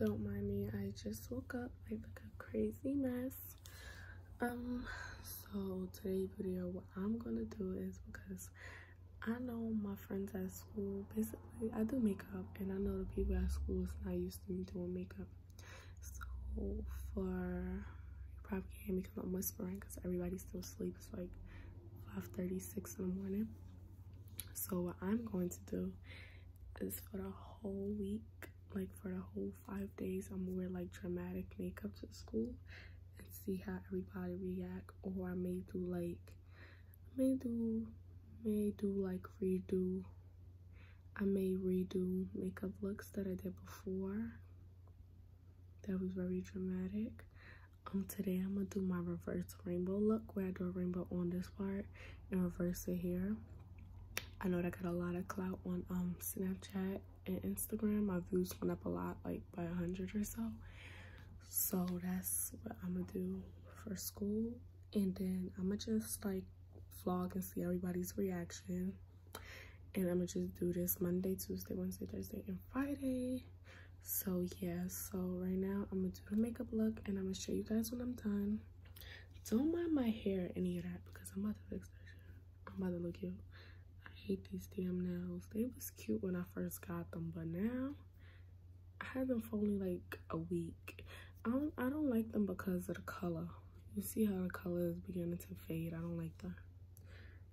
don't mind me i just woke up i look a crazy mess. Um so today's video what i'm gonna do is because i know my friends at school basically i do makeup and i know the people at school is not used to me doing makeup. So for you probably can't because i'm whispering because everybody still sleeps like 5:36 in the morning. So what i'm going to do is for the whole week like for the whole five days i'm gonna wear like dramatic makeup to school and see how everybody react or i may do like may do may do like redo i may redo makeup looks that i did before. That was very dramatic. Um today i'm gonna do my reverse rainbow look where i do a rainbow on this part and reverse it here. I know that got a lot of clout on um Snapchat and Instagram. My views went up a lot, like by a hundred or so. So that's what I'm gonna do for school. And then I'm gonna just like vlog and see everybody's reaction. And I'm gonna just do this Monday, Tuesday, Wednesday, Thursday, and Friday. So yeah, so right now I'm gonna do the makeup look and I'm gonna show you guys when I'm done. Don't mind my hair, any of that, because I'm about to fix that shit. I'm about to look cute hate these damn nails. They was cute when I first got them, but now I had them for only like a week. I don't, I don't like them because of the color. You see how the color is beginning to fade. I don't like that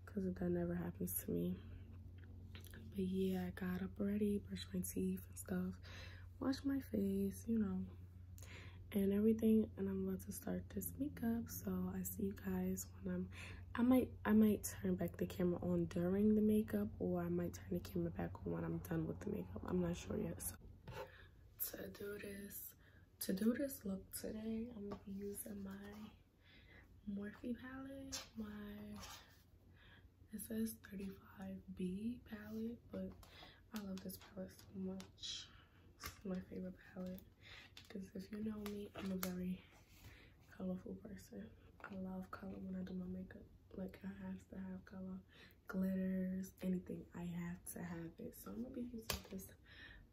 because that never happens to me. But yeah, I got up already, brushed my teeth and stuff, washed my face, you know, and everything. And I'm about to start this makeup. So I see you guys when I'm I might I might turn back the camera on during the makeup or I might turn the camera back on when I'm done with the makeup. I'm not sure yet. So to do this to do this look today, I'm gonna be using my Morphe palette, my it says 35B palette, but I love this palette so much. It's my favorite palette because if you know me, I'm a very colorful person. I love color when I do my makeup. Like I have to have color glitters anything. I have to have it. So I'm gonna be using this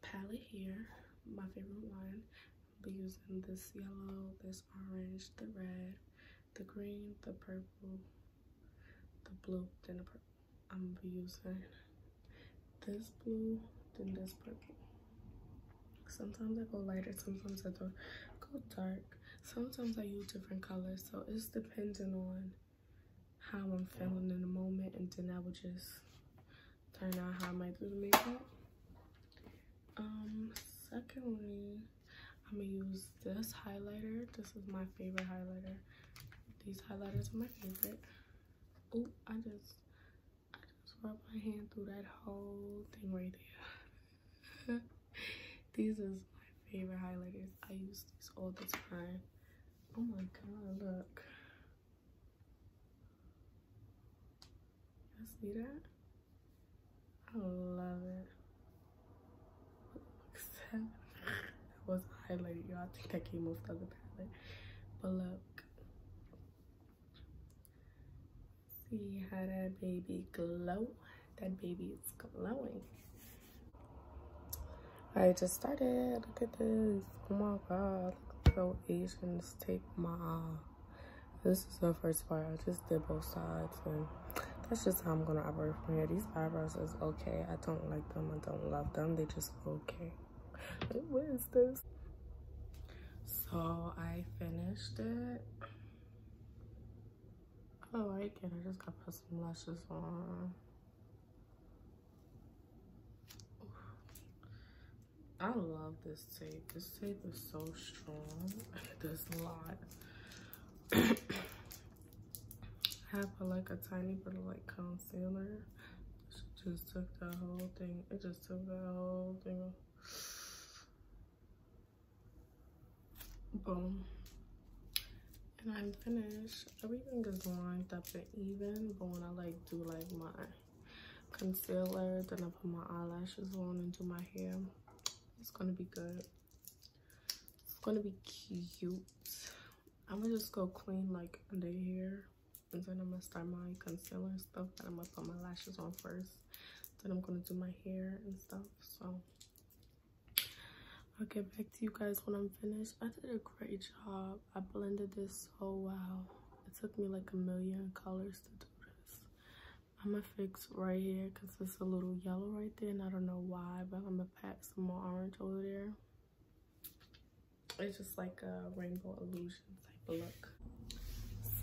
palette here my favorite one. I'll be using this yellow this orange the red the green the purple the blue then the purple. I'm gonna be using this blue then this purple. Sometimes I go lighter sometimes I don't go dark sometimes I use different colors so it's depending on how I'm feeling in the moment and then I will just turn out how I might do the makeup. Um, secondly, I'm gonna use this highlighter. This is my favorite highlighter. These highlighters are my favorite. Oh, I just I just rubbed my hand through that whole thing right there. these is my favorite highlighters. I use these all the time. Oh my god, look. You see that? I love it. that was highlighted, y'all. I think that came off the other palette. But look. See how that baby glow? That baby is glowing. I just started. Look at this. Oh my god. So Asians take my uh, this is the first part. I just did both sides and that's just how I'm gonna operate from here. These eyebrows is okay. I don't like them. I don't love them. They just okay. What is this? So I finished it. I like it. I just gotta put some lashes on. I love this tape. This tape is so strong. There's a lot. have a, like a tiny bit of like concealer. Just took the whole thing. It just took the whole thing. Boom. And I'm finished. Everything is lined up and even. But when I like do like my concealer, then I put my eyelashes on and do my hair. It's gonna be good. It's gonna be cute. I'm gonna just go clean like under here and then I'm gonna start my concealer and stuff. But I'm gonna put my lashes on first. Then I'm gonna do my hair and stuff. So I'll get back to you guys when I'm finished. I did a great job. I blended this so well. It took me like a million colors to do. I'm gonna fix right here because it's a little yellow right there and I don't know why, but I'm gonna pack some more orange over there. It's just like a rainbow illusion type of look.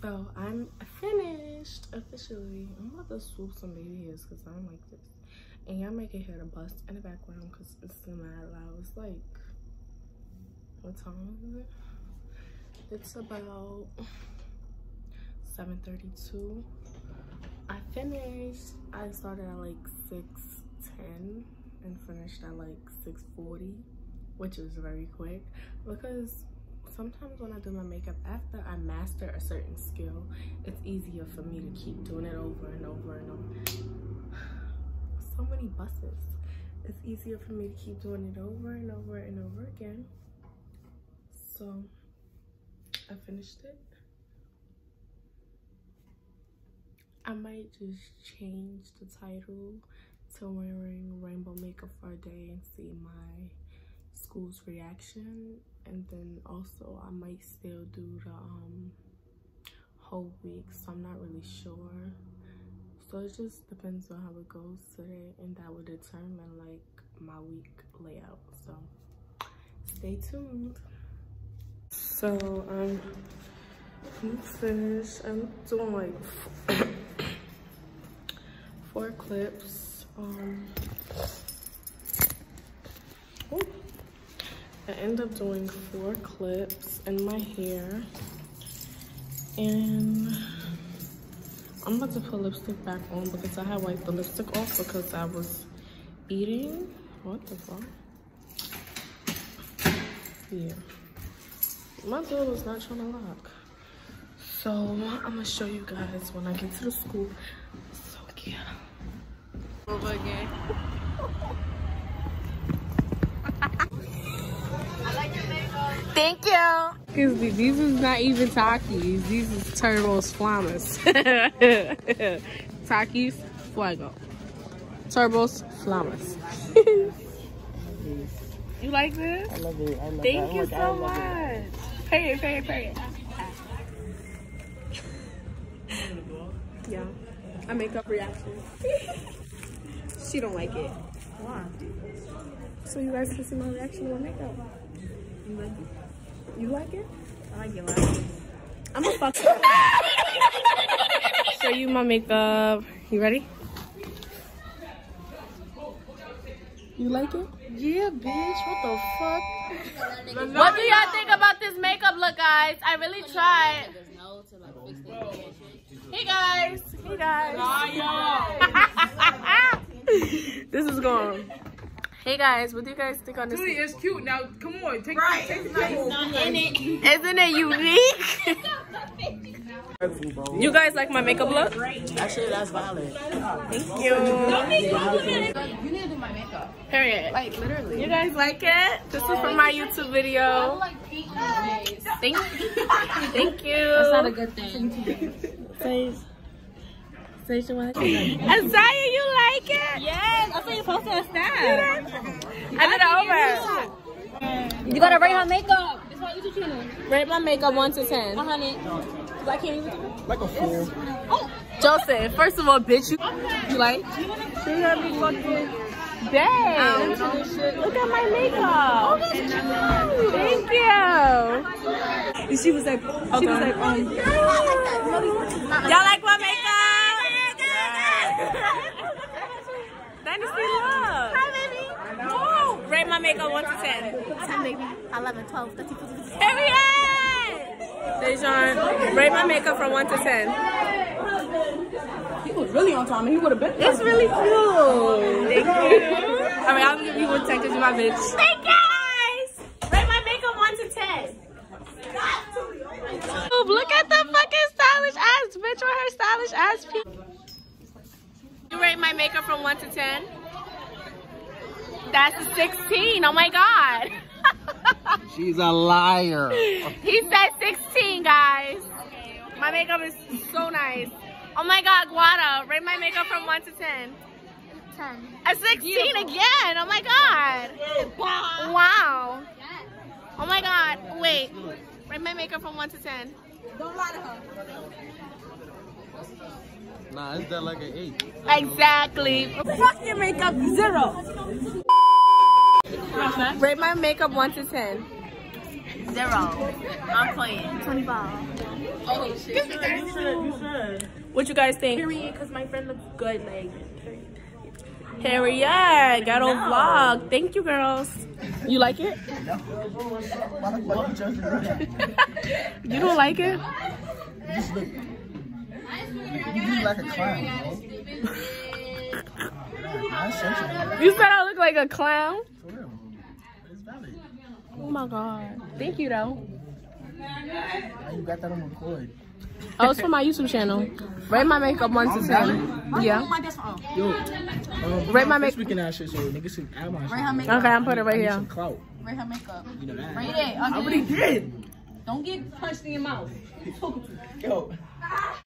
So I'm finished officially. I'm about to swoop some baby hairs because I don't like this. And y'all make it hear the bust in the background because it's mad loud. It's like what time is it? It's about 7.32. I finished, I started at like 6.10 and finished at like 6.40, which is very quick because sometimes when I do my makeup, after I master a certain skill, it's easier for me to keep doing it over and over and over. So many buses. It's easier for me to keep doing it over and over and over again so I finished it. I might just change the title to wearing rainbow makeup for a day and see my school's reaction. And then also I might still do the um, whole week so I'm not really sure. So it just depends on how it goes today and that will determine like my week layout. So stay tuned. So um I'm finished. I'm doing like four clips. Um I end up doing four clips in my hair. And I'm about to put lipstick back on because I had wiped the lipstick off because I was eating. What the fuck? Yeah my door was not trying to lock. So I'm gonna show you guys when I get to the school. So cute. Over again. Thank you. Cause these is not even Takis. These is Turbos Flamas. Takis Fuego. Turbos Flamas. you like this? I love it. I love Thank it. you so much. Period, period, period. yeah. A makeup reaction. she don't like it. Why? So you guys can see my reaction to my makeup. You like it? You like it? I like it. Like I'm gonna fuck Show you my makeup. You ready? You like it? Yeah, bitch. What the fuck? What do y'all think about this makeup look, guys? I really tried. Hey guys. Hey guys. this is going. Hey guys, what do you guys think on this? Dude, it's cute. Now, come on, take Right. take the picture. Isn't it unique? you guys like my makeup look? Actually, that's valid. Thank you. You need to do my makeup. Period. Like, literally. You guys like it? This is for my YouTube video. like pink face. Thank, thank you. That's not a good thing. Say, say you like it. Azaya, you like it? Yes, I saw you posted a snap. I did it over. You gotta rate her makeup. It's my YouTube channel. Rate my makeup 1 to 10. 100. Cause I can't even Like a fool. Oh. Joseph, first of all, bitch, you, you like? You got me fucking dead. Look at my makeup. Thank you. She was like, she was like, um, Y'all like my makeup? Dynasty love. Hi, baby. Woo. Rate my makeup 1 to 10. 10 baby, 11, 12, 13, 14, 15. Period. Dejan, rate my makeup from 1 to 10. He was really on time and he would have been. It's really cool. Thank you. I mean, I'll give you one 10 because you're my bitch. Thank guys. Rate my makeup 1 to 10. Oh, look at the fucking stylish ass bitch with her stylish ass feet. You rate my makeup from 1 to 10? That's a 16. Oh my god. She's a liar. He said 16, guys. My makeup is so nice. Oh my god, Guada, rate my makeup from 1 to 10. 10. A 16 again. Oh my god. Wow. Oh my god. Wait. Rate my makeup from 1 to 10. Nah, it's done like an eight. Exactly. Fuck your makeup, zero. Rate my makeup 1 to 10. Zero. I'm playing. 25. Oh shit! What you guys think? Period, because my friend looks good. Like, Harriet, got on vlog. Thank you, girls. You like it? No. You don't like it? You look like a clown, bro. You said I look like a clown? For real. It's valid. Oh my god. Thank you, though. How you got that on record? Oh, it's for my YouTube channel. Rate my makeup 1 to 10. Yeah. Yo, um, Rate my make- speaking that shit, so niggas can add my shit. Makeup. Okay, I'm putting it right here. clout. Rate her makeup. You know that. Rate it. I already did. Don't get punched in your mouth. Yo.